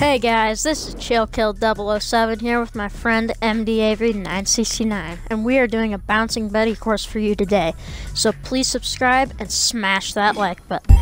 Hey guys, this is ChillKill007 here with my friend MD Avery 969, and we are doing a Bouncing Betty course for you today. So please subscribe and smash that like button.